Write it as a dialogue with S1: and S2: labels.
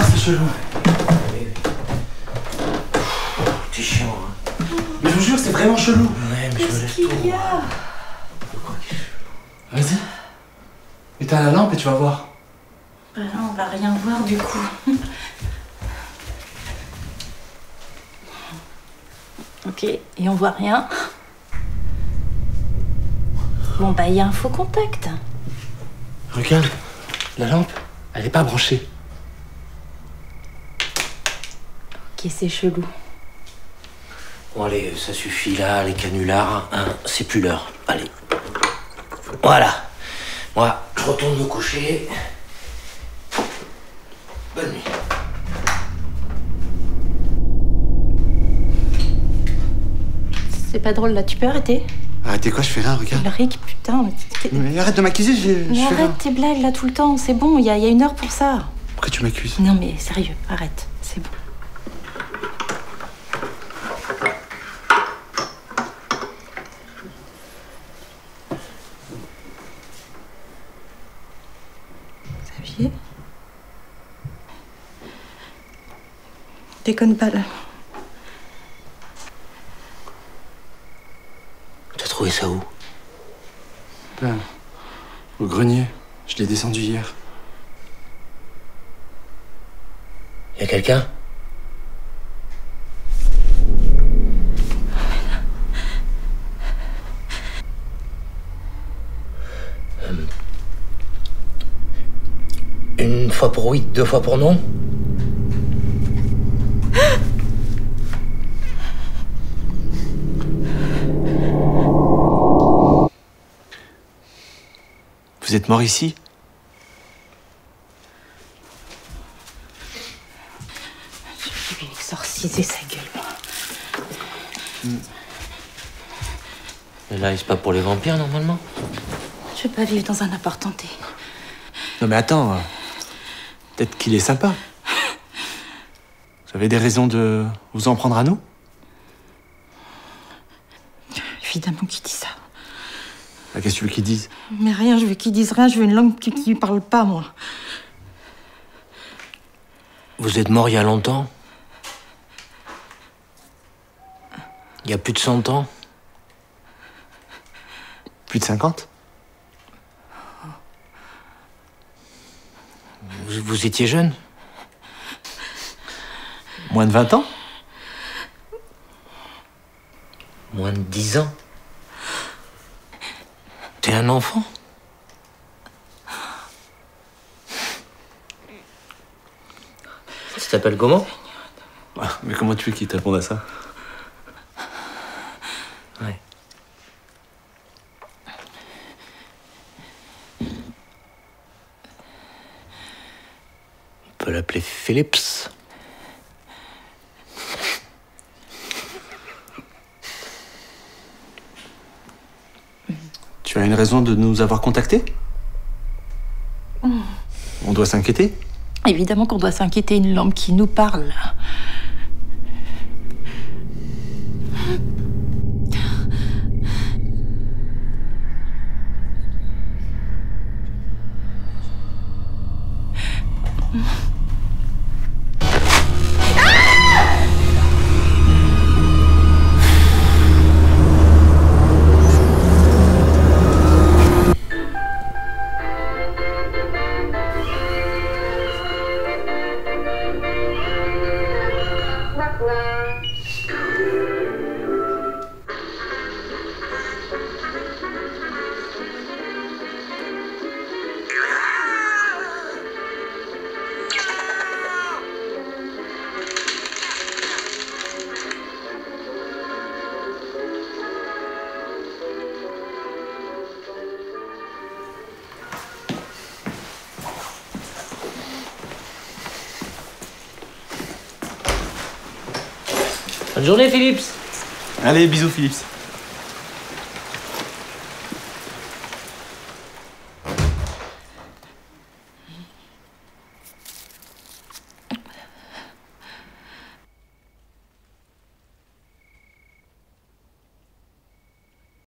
S1: chelou.
S2: T'es chiant, hein.
S1: Mais je vous jure, c'est vraiment chelou.
S2: Ouais, mais je me
S3: qu'il
S2: tout.
S3: y a
S1: Vas-y. Éteins la lampe et tu vas voir.
S3: Bah là, on va rien voir du coup. ok, et on voit rien. Bon bah il y a un faux contact.
S1: Regarde, la lampe, elle est pas branchée.
S3: Ok, c'est chelou.
S2: Bon, allez, ça suffit là, les canulars. hein, c'est plus l'heure. Allez. Voilà. Moi, je retourne me coucher. Bonne nuit.
S3: C'est pas drôle là, tu peux arrêter?
S1: Arrêtez quoi, je fais rien, regarde.
S3: Ulrich, putain, mais,
S1: Mais arrête de m'accuser, je, je
S3: mais
S1: rien.
S3: arrête tes blagues là tout le temps, c'est bon, il y, y a une heure pour ça.
S1: Pourquoi tu m'accuses?
S3: Non mais sérieux, arrête, c'est bon. Déconne pas là.
S2: T'as trouvé ça où?
S1: Là, au grenier. Je l'ai descendu hier.
S2: Y a quelqu'un Euh, Une fois pour oui, deux fois pour non
S1: Vous êtes mort ici?
S3: Je vais lui exorciser sa gueule. moi.
S2: Mais là, c'est pas pour les vampires normalement?
S3: Je veux pas vivre dans un appart hanté.
S1: Non mais attends, peut-être qu'il est sympa. Vous avez des raisons de vous en prendre à nous?
S3: Évidemment qu'il dit ça.
S1: Bah, Qu'est-ce que tu veux qu'ils disent
S3: Mais rien, je veux qu'il dise rien, je veux une langue qui, lui parle pas, moi.
S2: Vous êtes mort il y a longtemps? Il y a plus de 100 ans?
S1: Plus de 50
S2: vous, vous étiez jeune.
S1: Moins de 20 ans.
S2: Moins de 10 ans. T'es un enfant. Tu t'appelles comment?
S1: Ah, Mais comment tu veux qu'ils te répondent à ça
S2: Ouais. L'appeler Phillips.
S1: Tu as une raison de nous avoir contactés? On doit s'inquiéter?
S3: Évidemment qu'on doit s'inquiéter, une lampe qui nous parle.
S2: Bonne journée, Phillips.
S1: Allez, bisous Philips.